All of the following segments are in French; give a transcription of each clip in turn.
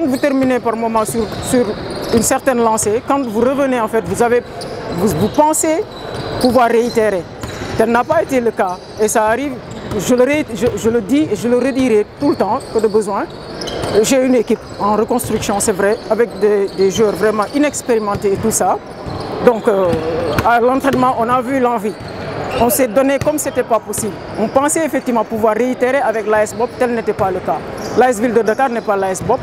quand vous terminez par moment sur, une certaine lancée, quand vous revenez en fait, vous, avez, vous, vous pensez pouvoir réitérer. Tel n'a pas été le cas et ça arrive, je le, je, je le dis et je le redirai tout le temps que de besoin. J'ai une équipe en reconstruction, c'est vrai, avec des, des, joueurs vraiment inexpérimentés et tout ça. Donc euh, à l'entraînement, on a vu l'envie. On s'est donné comme ce n'était pas possible. On pensait effectivement pouvoir réitérer avec l'AS Bob, tel n'était pas le cas. L'AS Ville de Dakar n'est pas l'AS Bob.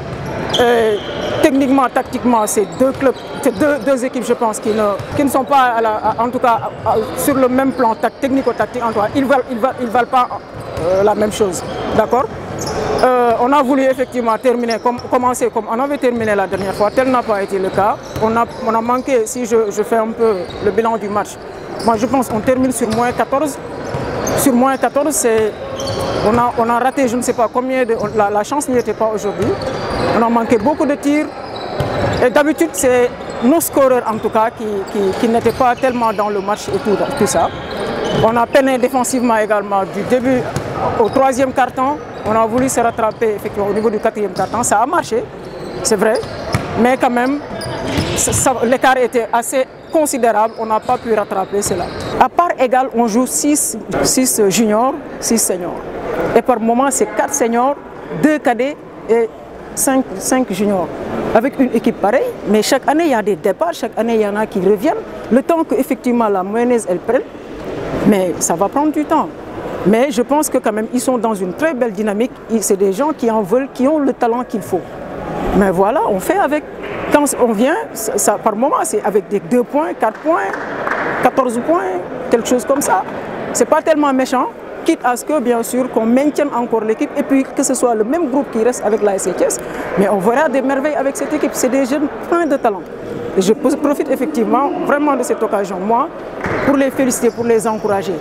Et techniquement, tactiquement, c'est deux clubs, deux, deux, équipes, je pense, qui ne, sont pas, en tout cas, sur le même plan technico-tactique. En tout cas, ils ne valent, pas euh, la même chose. D'accord? Euh, On a voulu effectivement terminer, comme, commencer comme on avait terminé la dernière fois. Tel n'a pas été le cas. On a, on a manqué, si je, je fais un peu le bilan du match, moi, je pense qu'on termine sur moins 14. Sur moins 14, c'est, on, a, on a raté je ne sais pas combien de... La, chance n'y était pas aujourd'hui. On a manqué beaucoup de tirs. Et d'habitude, c'est nos scoreurs en tout cas qui, qui, n'étaient pas tellement dans le match et tout, tout ça. On a peiné défensivement également du début au troisième carton. On a voulu se rattraper effectivement au niveau du quatrième carton. Ça a marché, c'est vrai. Mais quand même, l'écart était assez considérable, on n'a pas pu rattraper cela. À part égale, on joue 6, 6 juniors, 6 seniors. Et par moment, c'est 4 seniors, 2 cadets et 5, 5 juniors. Avec une équipe pareille, mais chaque année, il y a des départs, chaque année, il y en a qui reviennent. Le temps qu'effectivement la mayonnaise, elle prenne, mais ça va prendre du temps. Mais je pense que quand même, ils sont dans une très belle dynamique. C'est des gens qui en veulent, qui ont le talent qu'il faut. Mais voilà, on fait avec. Quand on vient, par moment, c'est avec des 2 points, 4 points, 14 points, quelque chose comme ça. C'est pas tellement méchant, quitte à ce que, bien sûr, qu'on maintienne encore l'équipe et puis que ce soit le même groupe qui reste avec la SHS. Mais on verra des merveilles avec cette équipe. C'est des jeunes pleins de talent. Je profite effectivement vraiment de cette occasion, moi, pour les féliciter, pour les encourager.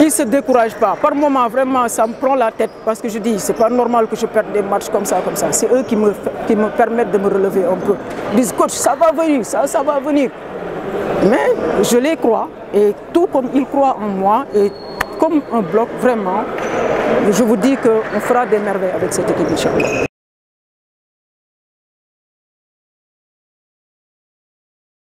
Ils ne se découragent pas. Par moment, vraiment, ça me prend la tête parce que je dis, c'est pas normal que je perde des matchs comme ça, comme ça. C'est eux qui me, qui me permettent de me relever un peu. Ils disent, coach, ça va venir, ça, ça va venir. Mais je les crois et tout comme ils croient en moi comme un bloc, vraiment, je vous dis qu'on fera des merveilles avec cette équipe, Inch'Allah.